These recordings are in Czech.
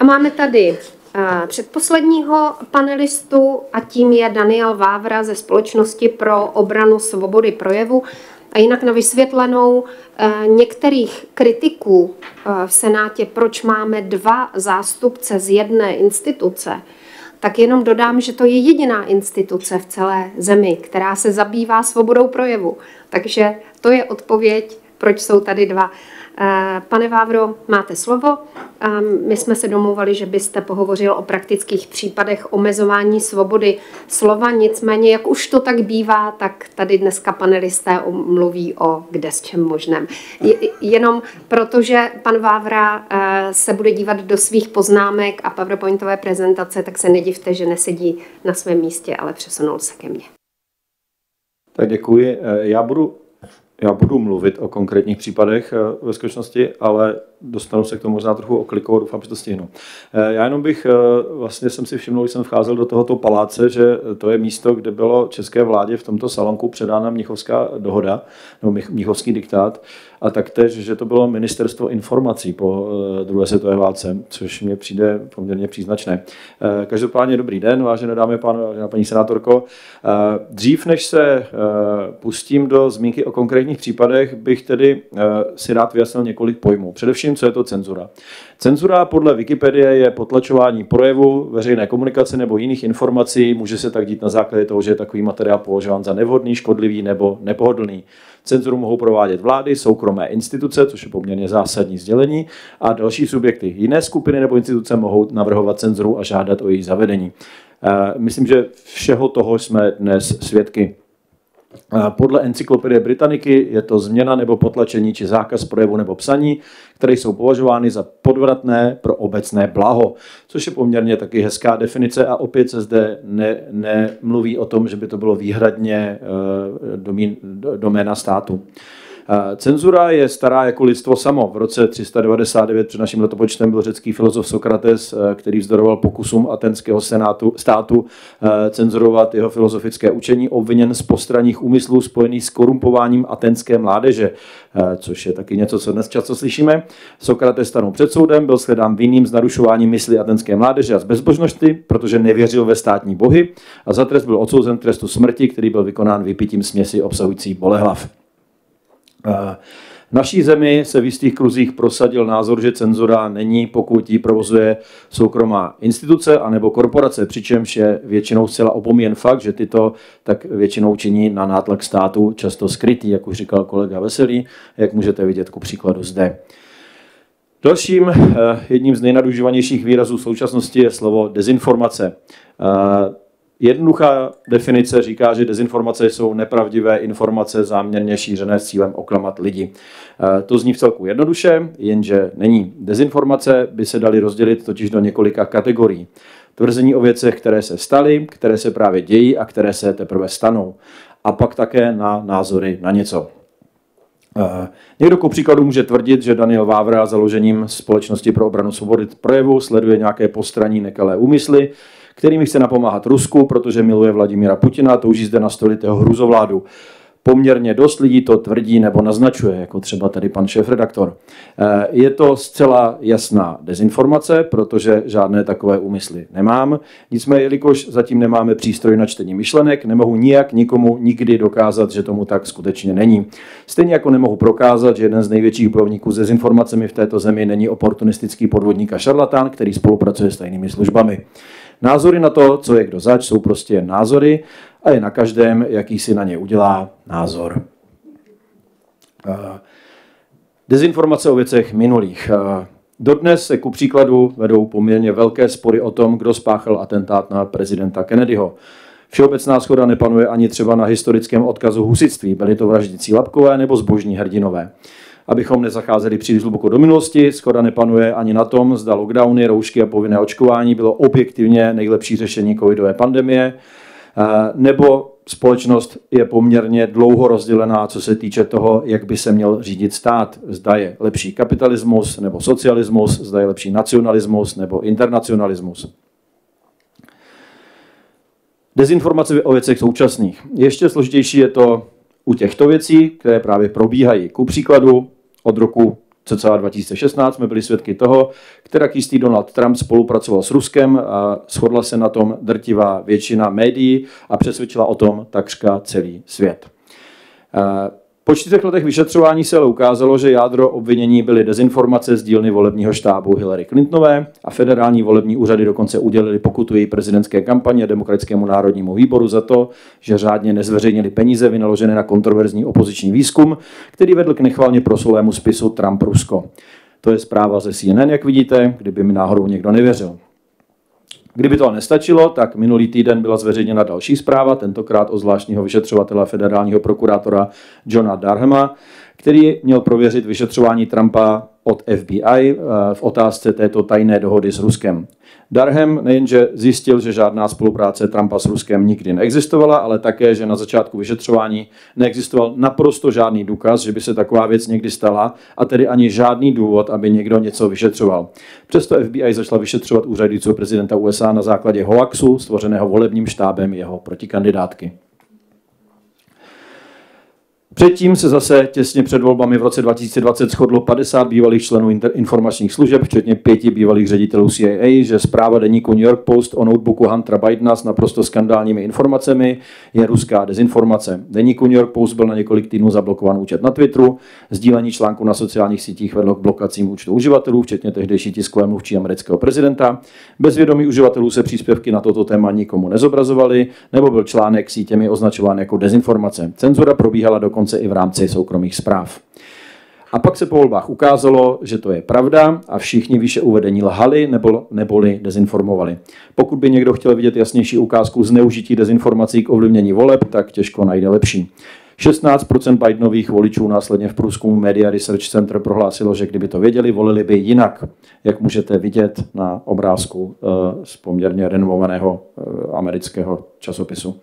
A máme tady předposledního panelistu a tím je Daniel Vávra ze Společnosti pro obranu svobody projevu. A jinak na vysvětlenou eh, některých kritiků eh, v Senátě, proč máme dva zástupce z jedné instituce, tak jenom dodám, že to je jediná instituce v celé zemi, která se zabývá svobodou projevu. Takže to je odpověď, proč jsou tady dva. Eh, pane Vávro, máte slovo. Ehm, my jsme se domluvali, že byste pohovořil o praktických případech omezování svobody slova, nicméně, jak už to tak bývá, tak tady dneska panelisté mluví o kde s čem možném. Jenom protože pan Vávra eh, se bude dívat do svých poznámek a PowerPointové prezentace, tak se nedivte, že nesedí na svém místě, ale přesunul se ke mně. Tak děkuji. Eh, já budu já budu mluvit o konkrétních případech eh, ve skutečnosti, ale dostanu se k tomu možná trochu oklikou, doufám, že to stihnu. Eh, já jenom bych, eh, vlastně jsem si všiml, když jsem vcházel do tohoto paláce, že to je místo, kde bylo české vládě v tomto salonku předána Mnichovská dohoda, nebo Mnichovský diktát, a taktéž, že to bylo ministerstvo informací po druhé světové válce, což mě přijde poměrně příznačné. Každopádně dobrý den, vážené dámy a pánové, vážená paní senátorko. Dřív, než se pustím do zmínky o konkrétních případech, bych tedy si rád vyjasnil několik pojmů. Především tuším, co je to cenzura. Cenzura podle Wikipedie je potlačování projevu, veřejné komunikace nebo jiných informací. Může se tak dít na základě toho, že je takový materiál považován za nevhodný, škodlivý nebo nepohodlný. Cenzuru mohou provádět vlády, soukromé instituce, což je poměrně zásadní sdělení, a další subjekty. Jiné skupiny nebo instituce mohou navrhovat cenzuru a žádat o její zavedení. Eh, myslím, že všeho toho jsme dnes svědky. Podle encyklopedie Britanniky je to změna nebo potlačení či zákaz projevu nebo psaní, které jsou považovány za podvratné pro obecné blaho, což je poměrně taky hezká definice a opět se zde nemluví ne o tom, že by to bylo výhradně eh, domín, doména státu. Cenzura je stará jako lidstvo samo. V roce 399 před naším letopočtem byl řecký filozof Sokrates, eh, který vzdoroval pokusům atenského senátu, státu eh, cenzurovat jeho filozofické učení, obviněn z postranních úmyslů spojených s korumpováním atenské mládeže, eh, což je taky něco, co dnes často slyšíme. Sokrates stanul před soudem, byl sledán vinným z narušování mysli atenské mládeže a z bezbožnosti, protože nevěřil ve státní bohy a za trest byl odsouzen trestu smrti, který byl vykonán vypitím směsi obsahující bolehlav. V naší zemi se v jistých kruzích prosadil názor, že cenzura není, pokud ji provozuje soukromá instituce anebo korporace, přičemž je většinou zcela opomíjen fakt, že tyto tak většinou činí na nátlak státu často skrytý, jak už říkal kolega Veselý, jak můžete vidět ku příkladu zde. Dalším eh, jedním z nejnadužívanějších výrazů současnosti je slovo dezinformace. Jednoduchá definice říká, že dezinformace jsou nepravdivé informace záměrně šířené s cílem oklamat lidi. E, to zní v celku jednoduše, jenže není. Dezinformace by se daly rozdělit totiž do několika kategorií. Tvrzení o věcech, které se staly, které se právě dějí a které se teprve stanou. A pak také na názory na něco. E, někdo ku příkladu může tvrdit, že Daniel Vávra založením Společnosti pro obranu svobody projevu sleduje nějaké postraní nekalé úmysly, kterými chce napomáhat Rusku, protože miluje Vladimíra Putina touží zde nastolit jeho hruzovládu. Poměrně dost lidí to tvrdí nebo naznačuje, jako třeba tady pan šéf-redaktor. Eh, je to zcela jasná dezinformace, protože žádné takové úmysly nemám. Nicméně, jelikož zatím nemáme přístroj na čtení myšlenek, nemohu nijak nikomu nikdy dokázat, že tomu tak skutečně není. Stejně jako nemohu prokázat, že jeden z největších bojovníků s dezinformacemi v této zemi není oportunistický podvodník a šarlatán, který spolupracuje s tajnými službami. Názory na to, co je kdo zač, jsou prostě jen názory a je na každém, jaký si na ně udělá názor. Dezinformace o věcech minulých. Dodnes se ku příkladu vedou poměrně velké spory o tom, kdo spáchal atentát na prezidenta Kennedyho. Všeobecná schoda nepanuje ani třeba na historickém odkazu husitství, byly to vraždící lapkové nebo zbožní hrdinové abychom nezacházeli příliš hluboko do minulosti. Skoda nepanuje ani na tom, zda lockdowny, roušky a povinné očkování bylo objektivně nejlepší řešení covidové pandemie, eh, nebo společnost je poměrně dlouho rozdělená, co se týče toho, jak by se měl řídit stát. Zda je lepší kapitalismus nebo socialismus, zda je lepší nacionalismus nebo internacionalismus. Dezinformace o věcech současných. Ještě složitější je to u těchto věcí, které právě probíhají. Ku příkladu od roku cca 2016 jsme byli svědky toho, která jistý Donald Trump spolupracoval s Ruskem a shodla se na tom drtivá většina médií a přesvědčila o tom takřka celý svět. Po čtyřech letech vyšetřování se ale ukázalo, že jádro obvinění byly dezinformace z dílny volebního štábu Hillary Clintonové a federální volební úřady dokonce udělili pokutu její prezidentské kampaně Demokratickému národnímu výboru za to, že řádně nezveřejnili peníze vynaložené na kontroverzní opoziční výzkum, který vedl k nechvalně proslovému spisu Trump-Rusko. To je zpráva ze CNN, jak vidíte, kdyby mi náhodou někdo nevěřil. Kdyby to nestačilo, tak minulý týden byla zveřejněna další zpráva, tentokrát od zvláštního vyšetřovatele federálního prokurátora Johna Darhama, který měl prověřit vyšetřování Trumpa od FBI eh, v otázce této tajné dohody s Ruskem. Darhem nejenže zjistil, že žádná spolupráce Trumpa s Ruskem nikdy neexistovala, ale také, že na začátku vyšetřování neexistoval naprosto žádný důkaz, že by se taková věc někdy stala a tedy ani žádný důvod, aby někdo něco vyšetřoval. Přesto FBI začala vyšetřovat úřadujícího prezidenta USA na základě hoaxu stvořeného volebním štábem jeho protikandidátky. Předtím se zase těsně před volbami v roce 2020 shodlo 50 bývalých členů informačních služeb, včetně pěti bývalých ředitelů CIA, že zpráva deníku New York Post o notebooku Huntera Bidena s naprosto skandálními informacemi je ruská dezinformace. Deníku New York Post byl na několik týdnů zablokován účet na Twitteru, sdílení článku na sociálních sítích vedlo k blokacím účtu uživatelů, včetně tehdejší tiskové mluvčí amerického prezidenta. Bez vědomí uživatelů se příspěvky na toto téma nikomu nezobrazovaly, nebo byl článek sítěmi označován jako dezinformace. Cenzura probíhala dokonce dokonce i v rámci soukromých zpráv. A pak se po volbách ukázalo, že to je pravda a všichni výše uvedení lhali nebo, neboli dezinformovali. Pokud by někdo chtěl vidět jasnější ukázku zneužití dezinformací k ovlivnění voleb, tak těžko najde lepší. 16% Bidenových voličů následně v průzkumu Media Research Center prohlásilo, že kdyby to věděli, volili by jinak, jak můžete vidět na obrázku eh, z poměrně renomovaného eh, amerického časopisu.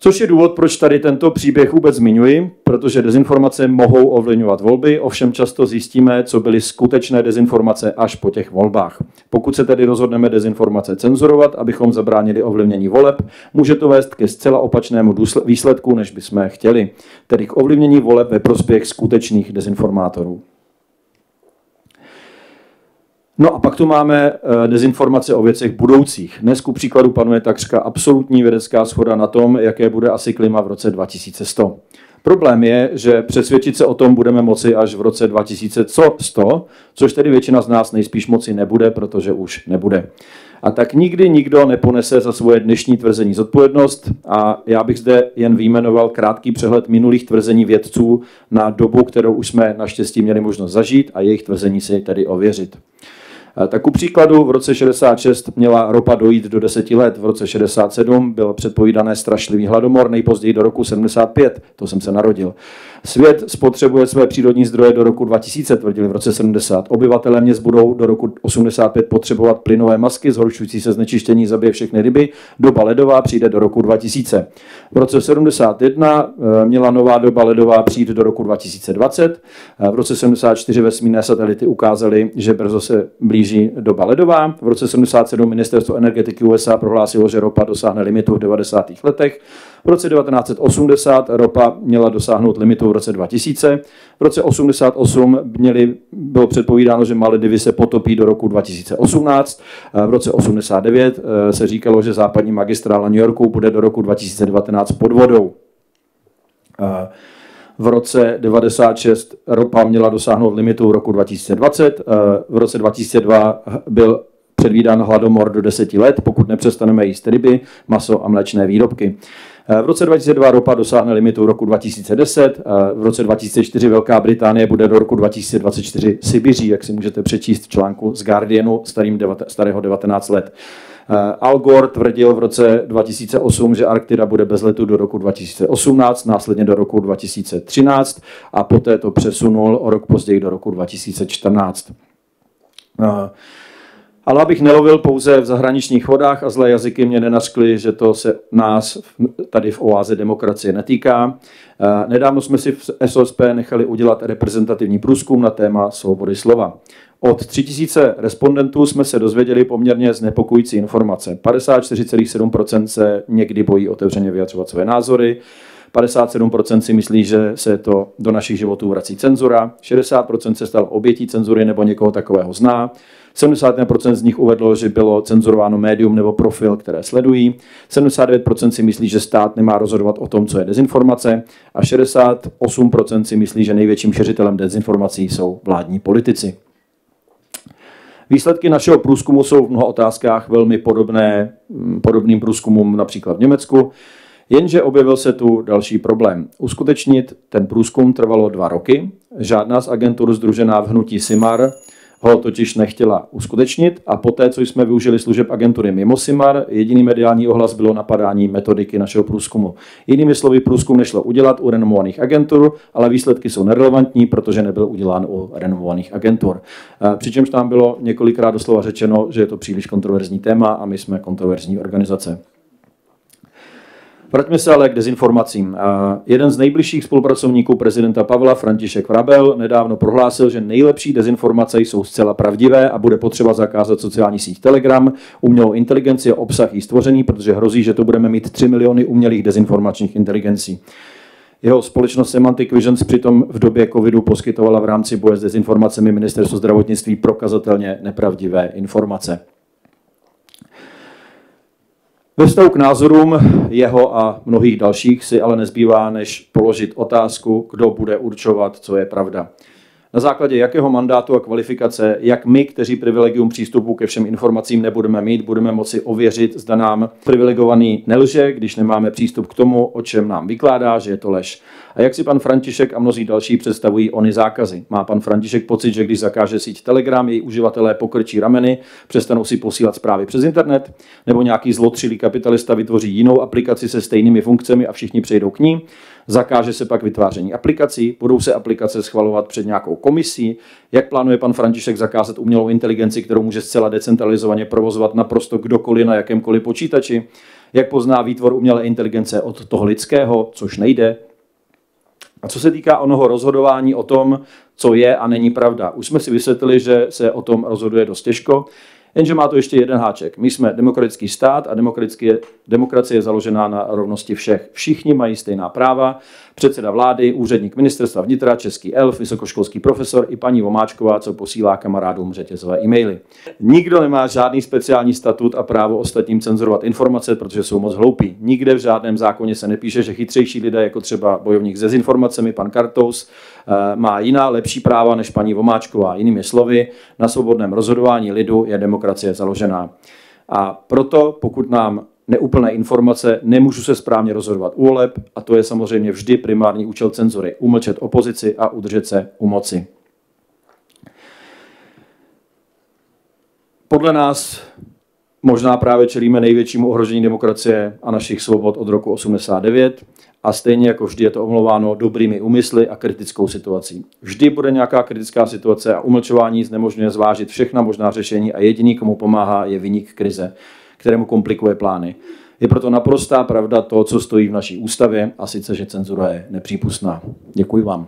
Což je důvod, proč tady tento příběh vůbec zmiňuji, protože dezinformace mohou ovlivňovat volby, ovšem často zjistíme, co byly skutečné dezinformace až po těch volbách. Pokud se tedy rozhodneme dezinformace cenzurovat, abychom zabránili ovlivnění voleb, může to vést ke zcela opačnému výsledku, než bychom chtěli, tedy k ovlivnění voleb ve prospěch skutečných dezinformátorů. No a pak tu máme eh, dezinformace o věcech budoucích. Dnes ku příkladu panuje takřka absolutní vědecká schoda na tom, jaké bude asi klima v roce 2100. Problém je, že přesvědčit se o tom budeme moci až v roce 2100, což tedy většina z nás nejspíš moci nebude, protože už nebude. A tak nikdy nikdo neponese za svoje dnešní tvrzení zodpovědnost a já bych zde jen výjmenoval krátký přehled minulých tvrzení vědců na dobu, kterou už jsme naštěstí měli možnost zažít a jejich tvrzení si tedy ověřit. Eh, tak ku příkladu v roce 66 měla ropa dojít do 10 let, v roce 67 byl předpovídané strašlivý hladomor, nejpozději do roku 75, to jsem se narodil. Svět spotřebuje své přírodní zdroje do roku 2000, tvrdili v roce 70. Obyvatelé měst budou do roku 85 potřebovat plynové masky, zhoršující se znečištění zabije všechny ryby. Doba ledová přijde do roku 2000. V roce 71 eh, měla nová doba ledová přijít do roku 2020. Eh, v roce 74 vesmírné satelity ukázaly, že brzo se blíží doba ledová. V roce 77 ministerstvo energetiky USA prohlásilo, že ropa dosáhne limitu v 90. letech. V roce 1980 ropa měla dosáhnout limitu v roce 2000. V roce 88 měli, bylo předpovídáno, že Maledivy se potopí do roku 2018. V roce 89 eh, se říkalo, že západní magistrála New Yorku bude do roku 2019 pod vodou. V roce 96 ropa měla dosáhnout limitu roku 2020. Eh, v roce 2002 byl předvídán hladomor do 10 let, pokud nepřestaneme jíst ryby, maso a mléčné výrobky. Eh, v roce 2002 ropa dosáhne limitu roku 2010, eh, v roce 2004 Velká Británie bude do roku 2024 Sibiří, jak si můžete přečíst v článku z Guardianu starým starého 19 let. Eh, Al Gore tvrdil v roce 2008, že Arktida bude bez letu do roku 2018, následně do roku 2013 a poté to přesunul o rok později do roku 2014. Ale abych nelovil pouze v zahraničních vodách a zlé jazyky mě nenaskly, že to se nás tady v oáze demokracie netýká. Eh, nedávno jsme si v SOSP nechali udělat reprezentativní průzkum na téma svobody slova. Od 3000 respondentů jsme se dozvěděli poměrně znepokojící informace. 54,7% se někdy bojí otevřeně vyjadřovat své názory, 57% si myslí, že se to do našich životů vrací cenzura, 60% se stalo obětí cenzury nebo někoho takového zná, 71% z nich uvedlo, že bylo cenzurováno médium nebo profil, které sledují. 79% si myslí, že stát nemá rozhodovat o tom, co je dezinformace. A 68% si myslí, že největším šeřitelem dezinformací jsou vládní politici. Výsledky našeho průzkumu jsou v mnoha otázkách velmi podobné mm, podobným průzkumům například v Německu, jenže objevil se tu další problém. Uskutečnit ten průzkum trvalo dva roky. Žádná z agentur združená v hnutí Simar ho totiž nechtěla uskutečnit a poté, co jsme využili služeb agentury mimo Simar, jediný mediální ohlas bylo napadání metodiky našeho průzkumu. Jinými slovy, průzkum nešlo udělat u renomovaných agentur, ale výsledky jsou nerelevantní, protože nebyl udělán u renomovaných agentur. Eh, přičemž tam bylo několikrát doslova řečeno, že je to příliš kontroverzní téma a my jsme kontroverzní organizace. Vraťme se ale k dezinformacím. Jeden z nejbližších spolupracovníků prezidenta Pavla, František Vrabel, nedávno prohlásil, že nejlepší dezinformace jsou zcela pravdivé a bude potřeba zakázat sociální síť Telegram. Umělou inteligenci a obsah jí stvořený, protože hrozí, že to budeme mít 3 miliony umělých dezinformačních inteligencí. Jeho společnost Semantic Visions přitom v době covidu poskytovala v rámci boje s dezinformacemi ministerstvo zdravotnictví prokazatelně nepravdivé informace. Ve vztahu k názorům jeho a mnohých dalších si ale nezbývá, než položit otázku, kdo bude určovat, co je pravda. Na základě jakého mandátu a kvalifikace, jak my, kteří privilegium přístupu ke všem informacím nebudeme mít, budeme moci ověřit, zda nám privilegovaný nelže, když nemáme přístup k tomu, o čem nám vykládá, že je to lež. A jak si pan František a mnozí další představují ony zákazy? Má pan František pocit, že když zakáže síť Telegram, její uživatelé pokrčí rameny, přestanou si posílat zprávy přes internet? Nebo nějaký zlotřilý kapitalista vytvoří jinou aplikaci se stejnými funkcemi a všichni přejdou k ní? Zakáže se pak vytváření aplikací, budou se aplikace schvalovat před nějakou komisí. Jak plánuje pan František zakázat umělou inteligenci, kterou může zcela decentralizovaně provozovat naprosto kdokoliv na jakémkoliv počítači? Jak pozná výtvor umělé inteligence od toho lidského, což nejde? A co se týká onoho rozhodování o tom, co je a není pravda, už jsme si vysvětlili, že se o tom rozhoduje dost těžko. Jenže má to ještě jeden háček. My jsme demokratický stát a demokracie je založená na rovnosti všech. Všichni mají stejná práva. Předseda vlády, úředník ministerstva vnitra, český elf, vysokoškolský profesor i paní Vomáčková, co posílá kamarádům řetězové e-maily. Nikdo nemá žádný speciální statut a právo ostatním cenzurovat informace, protože jsou moc hloupí. Nikde v žádném zákoně se nepíše, že chytřejší lidé, jako třeba bojovník se dezinformacemi, pan Kartous, eh, má jiná lepší práva než paní Vomáčková. Jinými slovy, na svobodném rozhodování lidu je demokracie založená. A proto, pokud nám neúplné informace, nemůžu se správně rozhodovat u voleb a to je samozřejmě vždy primární účel cenzury. Umlčet opozici a udržet se u moci. Podle nás možná právě čelíme největšímu ohrožení demokracie a našich svobod od roku 89 a stejně jako vždy je to omlouváno dobrými úmysly a kritickou situací. Vždy bude nějaká kritická situace a umlčování znemožňuje zvážit všechna možná řešení a jediný, komu pomáhá, je vyník krize, kterému komplikuje plány. Je proto naprostá pravda to, co stojí v naší ústavě, a sice, že cenzura je nepřípustná. Děkuji vám.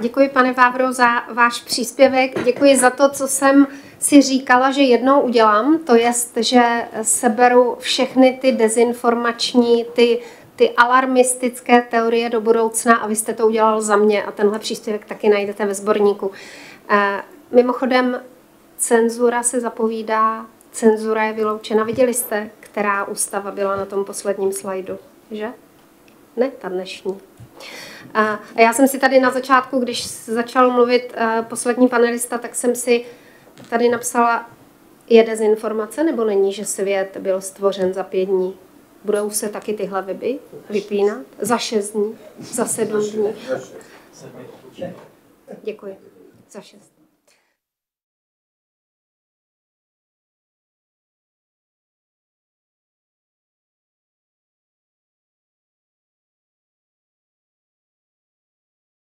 Děkuji, pane Vávro, za váš příspěvek. Děkuji za to, co jsem si říkala, že jednou udělám, to je, že seberu všechny ty dezinformační, ty, ty alarmistické teorie do budoucna a vy jste to udělal za mě a tenhle příspěvek taky najdete ve sborníku. Eh, mimochodem, cenzura se zapovídá, cenzura je vyloučena. Viděli jste, která ústava byla na tom posledním slajdu, že? Ne, ta dnešní. A já jsem si tady na začátku, když začal mluvit eh, poslední panelista, tak jsem si tady napsala, je dezinformace nebo není, že svět byl stvořen za pět dní? Budou se taky tyhle weby vypínat? Za šest dní? Za sedm dní? Děkuji. Za šest.